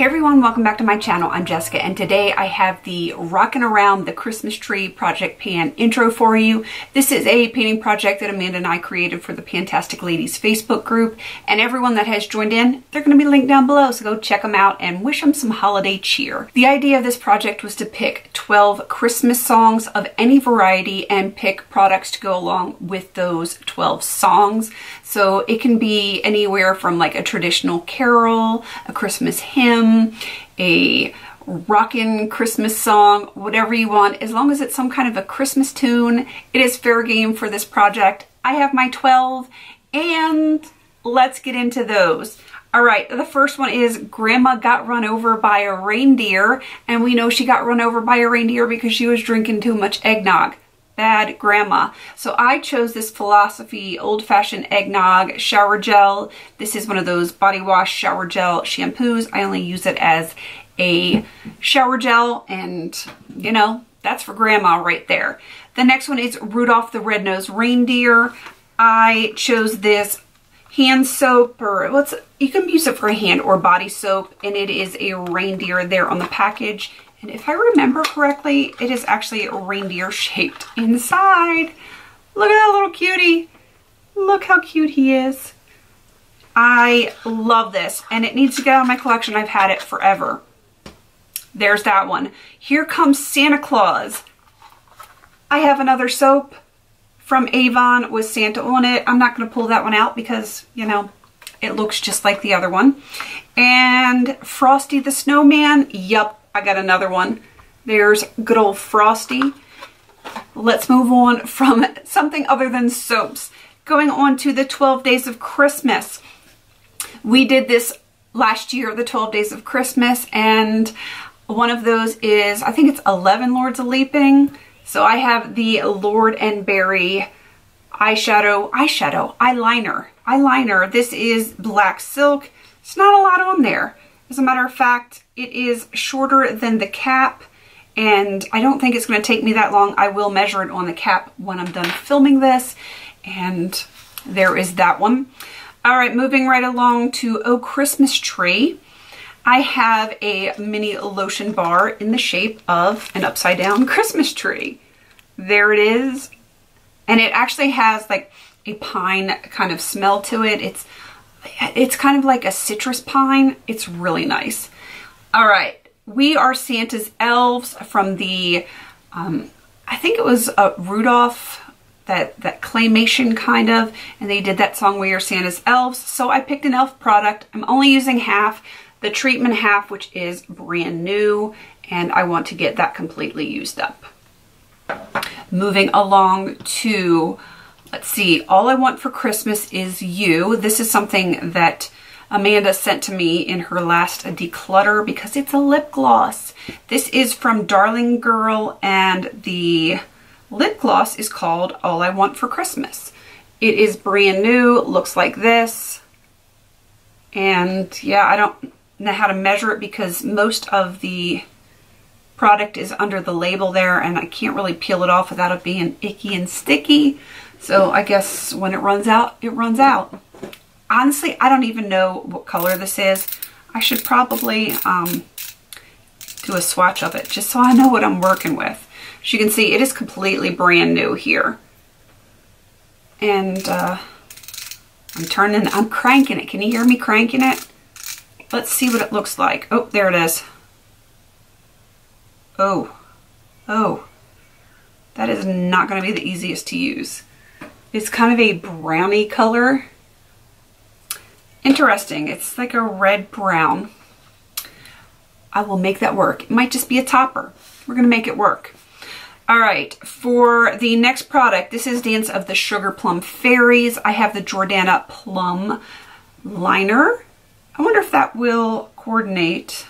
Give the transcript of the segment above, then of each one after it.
Hey everyone, welcome back to my channel. I'm Jessica and today I have the Rockin' Around the Christmas Tree Project Pan intro for you. This is a panning project that Amanda and I created for the PANtastic Ladies Facebook group and everyone that has joined in, they're going to be linked down below so go check them out and wish them some holiday cheer. The idea of this project was to pick 12 Christmas songs of any variety and pick products to go along with those 12 songs. So it can be anywhere from like a traditional carol, a Christmas hymn, a rockin' Christmas song, whatever you want, as long as it's some kind of a Christmas tune, it is fair game for this project. I have my 12 and let's get into those. All right, the first one is Grandma got run over by a reindeer, and we know she got run over by a reindeer because she was drinking too much eggnog bad grandma. So I chose this Philosophy Old Fashioned Eggnog Shower Gel. This is one of those body wash shower gel shampoos. I only use it as a shower gel and you know, that's for grandma right there. The next one is Rudolph the Red-Nosed Reindeer. I chose this hand soap or what's you can use it for a hand or body soap and it is a reindeer there on the package and if I remember correctly, it is actually reindeer shaped inside. Look at that little cutie. Look how cute he is. I love this and it needs to get out of my collection. I've had it forever. There's that one. Here comes Santa Claus. I have another soap from Avon with Santa on it. I'm not going to pull that one out because, you know, it looks just like the other one. And Frosty the Snowman. Yup, I got another one. There's good old Frosty. Let's move on from something other than soaps. Going on to the 12 Days of Christmas. We did this last year, the 12 Days of Christmas, and one of those is, I think it's 11 Lords of Leaping. So I have the Lord and Berry eyeshadow, eyeshadow, eyeliner, eyeliner. This is black silk. It's not a lot on there. As a matter of fact, it is shorter than the cap and I don't think it's going to take me that long. I will measure it on the cap when I'm done filming this. And there is that one. All right, moving right along to Oh Christmas Tree. I have a mini lotion bar in the shape of an upside down Christmas tree. There it is. And it actually has like a pine kind of smell to it. It's it's kind of like a citrus pine. It's really nice. All right, we are Santa's elves from the, um, I think it was uh, Rudolph, that, that claymation kind of, and they did that song We Are Santa's Elves. So I picked an elf product. I'm only using half, the treatment half, which is brand new, and I want to get that completely used up. Moving along to Let's see, All I Want for Christmas is You. This is something that Amanda sent to me in her last declutter because it's a lip gloss. This is from Darling Girl and the lip gloss is called All I Want for Christmas. It is brand new, looks like this. And yeah, I don't know how to measure it because most of the product is under the label there and I can't really peel it off without it being icky and sticky. So I guess when it runs out, it runs out. Honestly, I don't even know what color this is. I should probably um, do a swatch of it just so I know what I'm working with. As you can see, it is completely brand new here. And uh, I'm turning, I'm cranking it. Can you hear me cranking it? Let's see what it looks like. Oh, there it is. Oh, oh, that is not going to be the easiest to use. It's kind of a brownie color. Interesting. It's like a red brown. I will make that work. It might just be a topper. We're going to make it work. All right, for the next product, this is Dance of the Sugar Plum Fairies. I have the Jordana Plum Liner. I wonder if that will coordinate.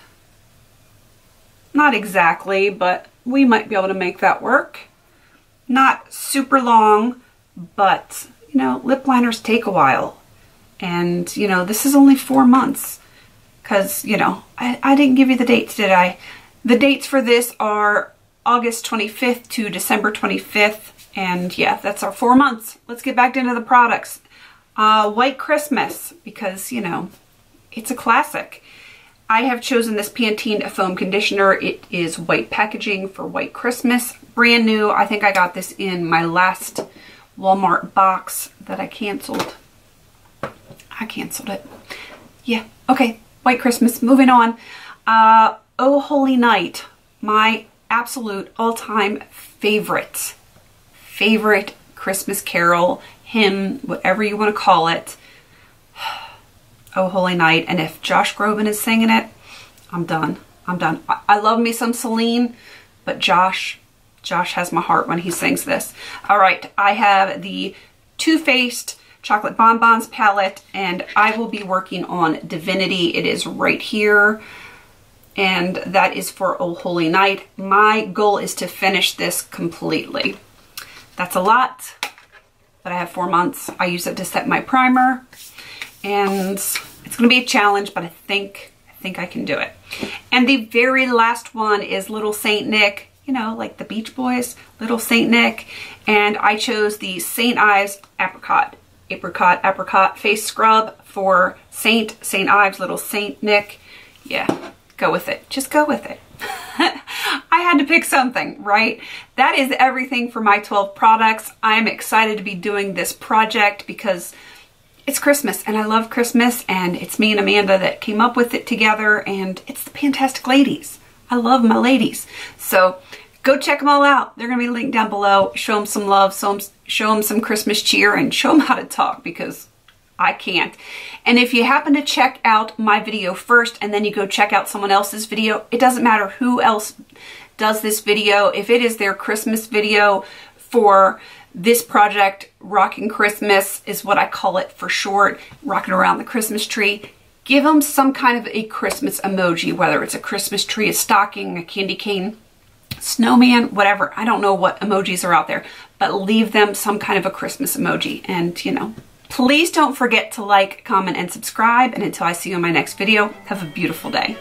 Not exactly, but we might be able to make that work. Not super long, but, you know, lip liners take a while. And, you know, this is only four months. Because, you know, I, I didn't give you the dates, did I? The dates for this are August 25th to December 25th. And yeah, that's our four months. Let's get back into the products. Uh, White Christmas, because, you know, it's a classic. I have chosen this Pantene foam conditioner. It is white packaging for white Christmas. Brand new. I think I got this in my last Walmart box that I canceled. I canceled it. Yeah, okay. White Christmas. Moving on. Uh, oh Holy Night. My absolute all-time favorite. Favorite Christmas carol, hymn, whatever you want to call it. Oh Holy Night. And if Josh Groban is singing it, I'm done. I'm done. I love me some Celine, but Josh, Josh has my heart when he sings this. All right, I have the Too Faced Chocolate Bonbons palette, and I will be working on Divinity. It is right here, and that is for Oh Holy Night. My goal is to finish this completely. That's a lot, but I have four months. I use it to set my primer, and it's going to be a challenge, but I think, I think I can do it. And the very last one is Little Saint Nick, you know, like the Beach Boys, Little Saint Nick. And I chose the St. Ives Apricot, Apricot, Apricot Face Scrub for Saint, St. Ives, Little Saint Nick. Yeah, go with it. Just go with it. I had to pick something, right? That is everything for my 12 products. I'm excited to be doing this project because it's Christmas and I love Christmas and it's me and Amanda that came up with it together and it's the PANtastic Ladies. I love my ladies. So go check them all out. They're going to be linked down below. Show them some love, show them, show them some Christmas cheer and show them how to talk because I can't. And if you happen to check out my video first and then you go check out someone else's video, it doesn't matter who else does this video. If it is their Christmas video for this project, Rocking Christmas is what I call it for short, rocking around the Christmas tree. Give them some kind of a Christmas emoji, whether it's a Christmas tree, a stocking, a candy cane, snowman, whatever. I don't know what emojis are out there, but leave them some kind of a Christmas emoji. And, you know, please don't forget to like, comment, and subscribe. And until I see you in my next video, have a beautiful day.